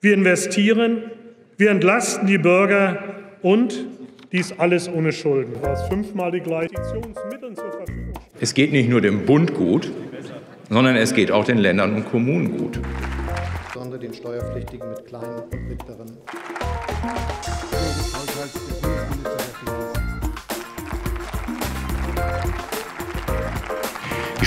Wir investieren, wir entlasten die Bürger und dies alles ohne Schulden, was fünfmal die gleichen Investitionsmittel zur Verfügung steht. Es geht nicht nur dem Bund gut, sondern es geht auch den Ländern und Kommunen gut. Sondern den Steuerpflichtigen mit kleinen und mittleren.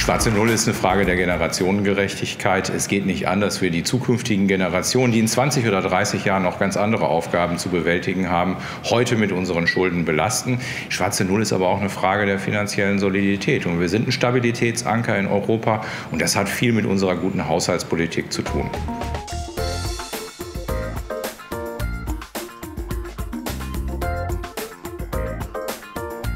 Schwarze Null ist eine Frage der Generationengerechtigkeit. Es geht nicht an, dass wir die zukünftigen Generationen, die in 20 oder 30 Jahren noch ganz andere Aufgaben zu bewältigen haben, heute mit unseren Schulden belasten. Schwarze Null ist aber auch eine Frage der finanziellen Solidität. Und wir sind ein Stabilitätsanker in Europa und das hat viel mit unserer guten Haushaltspolitik zu tun.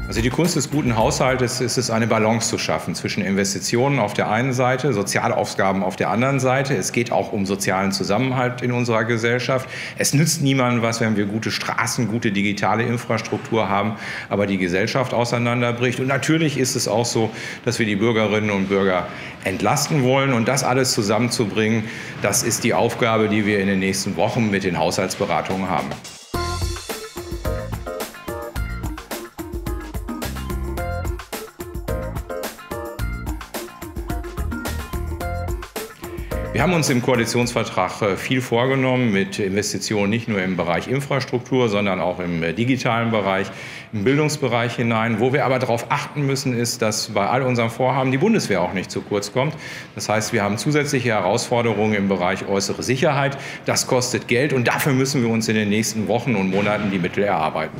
Also die Kunst des guten Haushaltes ist es, eine Balance zu schaffen zwischen Investitionen auf der einen Seite, Sozialaufgaben auf der anderen Seite. Es geht auch um sozialen Zusammenhalt in unserer Gesellschaft. Es nützt niemandem was, wenn wir gute Straßen, gute digitale Infrastruktur haben, aber die Gesellschaft auseinanderbricht. Und natürlich ist es auch so, dass wir die Bürgerinnen und Bürger entlasten wollen. Und das alles zusammenzubringen, das ist die Aufgabe, die wir in den nächsten Wochen mit den Haushaltsberatungen haben. Wir haben uns im Koalitionsvertrag äh, viel vorgenommen mit Investitionen nicht nur im Bereich Infrastruktur, sondern auch im äh, digitalen Bereich, im Bildungsbereich hinein. Wo wir aber darauf achten müssen, ist, dass bei all unseren Vorhaben die Bundeswehr auch nicht zu kurz kommt. Das heißt, wir haben zusätzliche Herausforderungen im Bereich äußere Sicherheit. Das kostet Geld und dafür müssen wir uns in den nächsten Wochen und Monaten die Mittel erarbeiten.